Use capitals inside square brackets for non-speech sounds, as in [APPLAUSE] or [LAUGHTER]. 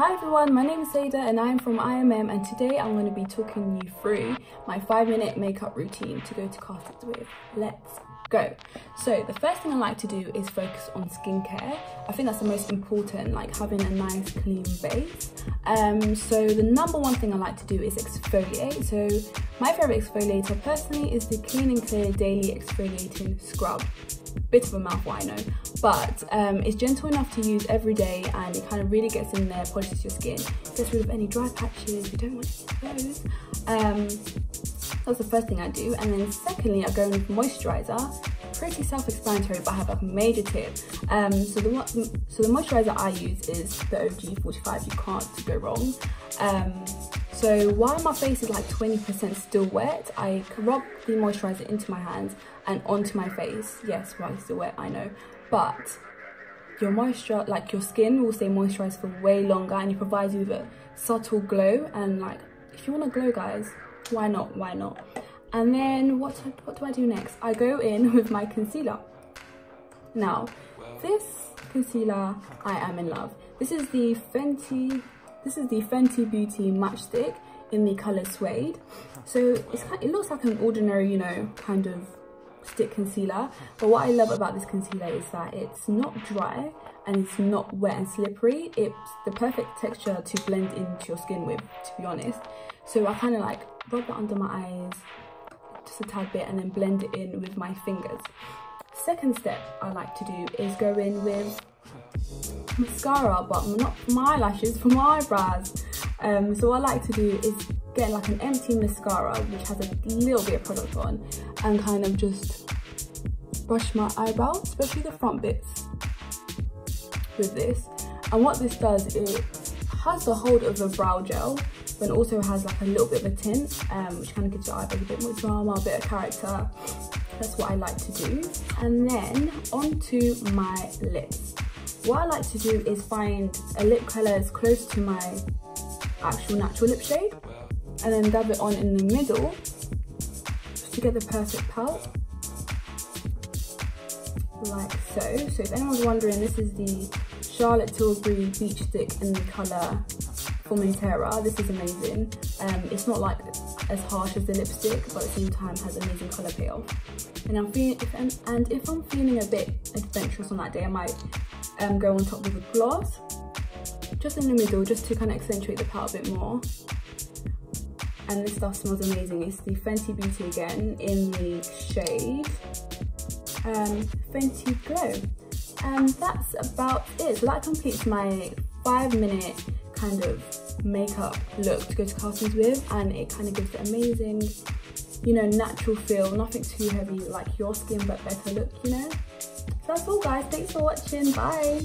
Hi everyone, my name is Saida and I'm from IMM and today I'm going to be talking you through my 5 minute makeup routine to go to castings with. Let's go. So the first thing I like to do is focus on skincare. I think that's the most important, like having a nice clean base. Um, so the number one thing I like to do is exfoliate. So my favorite exfoliator personally is the Clean and Clear Daily Exfoliating Scrub. Bit of a mouthful, I know, but um, it's gentle enough to use every day and it kind of really gets in there, polishes your skin, gets rid of any dry patches, you don't want those. Um, that's the first thing I do. And then secondly, I go in with moisturizer. Pretty self-explanatory, but I have a major tip. Um, so the so the moisturizer I use is the E45. You can't go wrong. Um, so while my face is like 20% still wet, I rub the moisturizer into my hands and onto my face. Yes, while it's still wet, I know. But your moisture, like your skin will stay moisturized for way longer and it provides you with a subtle glow. And like, if you want to glow, guys, why not why not? And then what what do i do next? I go in [LAUGHS] with my concealer. Now this concealer i am in love. This is the fenty this is the fenty beauty Match Stix in the color suede. So it's kind it looks like an ordinary you know kind of stick concealer but what i love about this concealer is that it's not dry and it's not wet and slippery it's the perfect texture to blend into your skin with to be honest so i kind of like rub that under my eyes just a tad bit and then blend it in with my fingers. Second step I like to do is go in with mascara, but not for my eyelashes, [LAUGHS] for my eyebrows. Um, so what I like to do is get like an empty mascara, which has a little bit of product on, and kind of just brush my eyebrows, especially the front bits with this. And what this does, it has the hold of a brow gel, but also has like a little bit of a tint, um, which kind of gives your eyebrows a bit more drama, a bit of character. That's what I like to do. And then onto my lips. What I like to do is find a lip colour as close to my actual natural lip shade and then dab it on in the middle just to get the perfect pout like so. So if anyone's wondering, this is the Charlotte Tilbury Beach Stick in the colour Formentera. This is amazing. Um, it's not like as harsh as the lipstick, but at the same time has amazing colour payoff. And I'm feeling, if, and, and, if I'm feeling a bit adventurous on that day, I might um, go on top with a gloss, just in the middle, just to kind of accentuate the pout a bit more. And this stuff smells amazing. It's the Fenty Beauty again in the shade. Um, Fenty Glow. And that's about it. So that completes my five minute kind of makeup look to go to castings with. And it kind of gives it amazing you know natural feel. Nothing too heavy like your skin but better look you know. So that's all guys. Thanks for watching. Bye